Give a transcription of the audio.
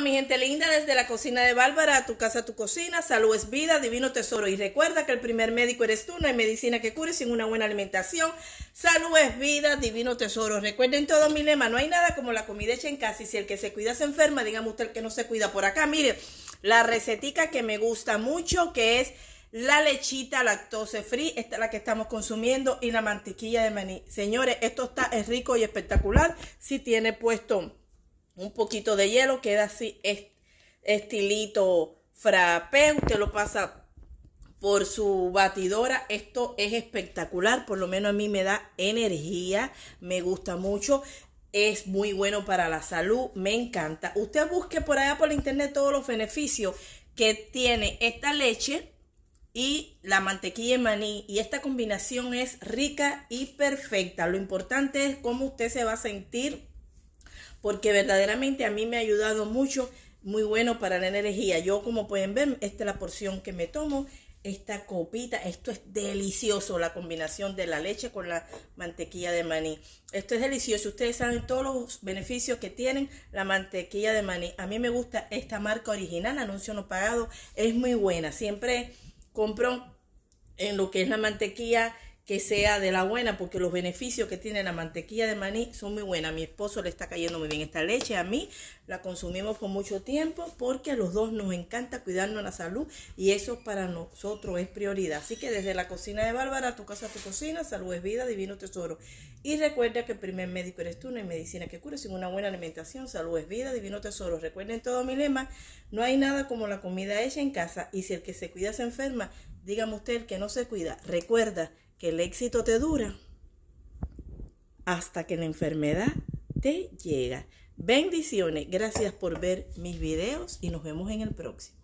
mi gente linda desde la cocina de Bárbara a tu casa, tu cocina. Salud es vida, divino tesoro. Y recuerda que el primer médico eres tú, no hay medicina que cure sin una buena alimentación. Salud es vida, divino tesoro. Recuerden todo mi lema, no hay nada como la comida hecha en casa. Y si el que se cuida se enferma, dígame usted que no se cuida por acá. Mire, la recetica que me gusta mucho, que es la lechita lactose free, esta es la que estamos consumiendo, y la mantequilla de maní. Señores, esto está es rico y espectacular. Si tiene puesto un poquito de hielo, queda así estilito frappé, usted lo pasa por su batidora, esto es espectacular, por lo menos a mí me da energía, me gusta mucho, es muy bueno para la salud, me encanta. Usted busque por allá por internet todos los beneficios que tiene esta leche y la mantequilla de maní y esta combinación es rica y perfecta. Lo importante es cómo usted se va a sentir porque verdaderamente a mí me ha ayudado mucho, muy bueno para la energía. Yo, como pueden ver, esta es la porción que me tomo, esta copita, esto es delicioso, la combinación de la leche con la mantequilla de maní. Esto es delicioso, ustedes saben todos los beneficios que tienen la mantequilla de maní. A mí me gusta esta marca original, anuncio no pagado, es muy buena. Siempre compro en lo que es la mantequilla que sea de la buena, porque los beneficios que tiene la mantequilla de maní son muy buenas. A mi esposo le está cayendo muy bien esta leche, a mí la consumimos por mucho tiempo, porque a los dos nos encanta cuidarnos la salud y eso para nosotros es prioridad. Así que desde la cocina de Bárbara, tu casa, tu cocina, salud es vida, divino tesoro. Y recuerda que el primer médico eres tú, no hay medicina que cure sin una buena alimentación, salud es vida, divino tesoro. Recuerden todo mi lema, no hay nada como la comida hecha en casa y si el que se cuida se enferma, dígame usted el que no se cuida, recuerda que el éxito te dura hasta que la enfermedad te llega. Bendiciones, gracias por ver mis videos y nos vemos en el próximo.